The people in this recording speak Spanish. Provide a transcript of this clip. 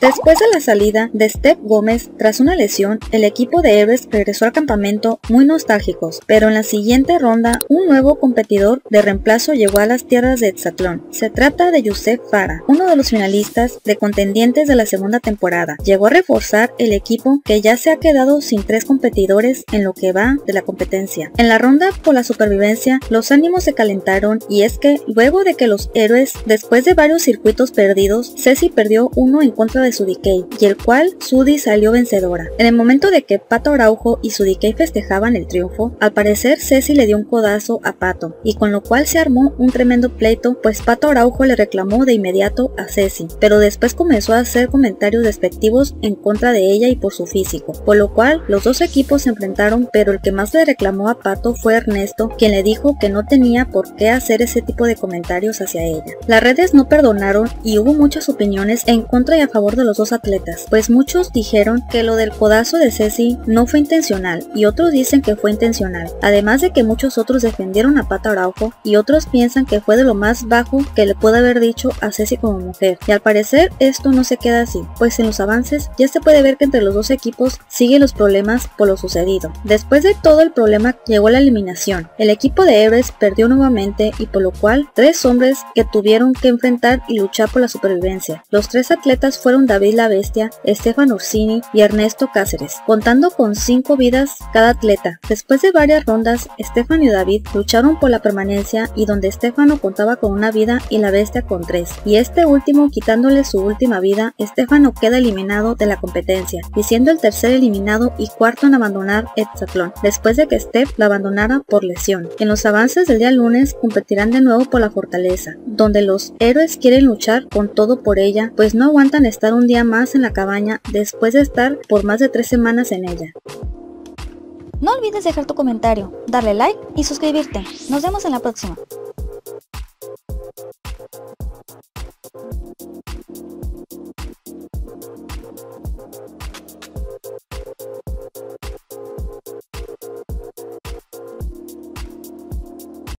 Después de la salida de Steph Gómez tras una lesión, el equipo de héroes regresó al campamento muy nostálgicos, pero en la siguiente ronda un nuevo competidor de reemplazo llegó a las tierras de Etzatlón. Se trata de Yusef Fara, uno de los finalistas de contendientes de la segunda temporada. Llegó a reforzar el equipo que ya se ha quedado sin tres competidores en lo que va de la competencia. En la ronda por la supervivencia, los ánimos se calentaron y es que luego de que los héroes, después de varios circuitos perdidos, Ceci perdió uno en contra de Decay, y el cual Sudi salió vencedora. En el momento de que Pato Araujo y su Decay festejaban el triunfo, al parecer Ceci le dio un codazo a Pato, y con lo cual se armó un tremendo pleito, pues Pato Araujo le reclamó de inmediato a Ceci, pero después comenzó a hacer comentarios despectivos en contra de ella y por su físico, por lo cual los dos equipos se enfrentaron, pero el que más le reclamó a Pato fue Ernesto, quien le dijo que no tenía por qué hacer ese tipo de comentarios hacia ella. Las redes no perdonaron y hubo muchas opiniones en contra y a favor de los dos atletas, pues muchos dijeron que lo del codazo de Ceci no fue intencional y otros dicen que fue intencional, además de que muchos otros defendieron a Pata Araujo y otros piensan que fue de lo más bajo que le puede haber dicho a Ceci como mujer. Y al parecer esto no se queda así, pues en los avances ya se puede ver que entre los dos equipos siguen los problemas por lo sucedido. Después de todo el problema llegó la eliminación. El equipo de héroes perdió nuevamente y por lo cual tres hombres que tuvieron que enfrentar y luchar por la supervivencia. Los tres atletas fueron David la Bestia, Estefan Ursini y Ernesto Cáceres, contando con cinco vidas cada atleta. Después de varias rondas, Estefan y David lucharon por la permanencia y donde Estefano contaba con una vida y la Bestia con tres. Y este último quitándole su última vida, Estefano queda eliminado de la competencia, y siendo el tercer eliminado y cuarto en abandonar Etzatlón, después de que Steph la abandonara por lesión. En los avances del día lunes competirán de nuevo por la fortaleza, donde los héroes quieren luchar con todo por ella, pues no aguantan estar un día más en la cabaña después de estar por más de tres semanas en ella. No olvides dejar tu comentario, darle like y suscribirte. Nos vemos en la próxima.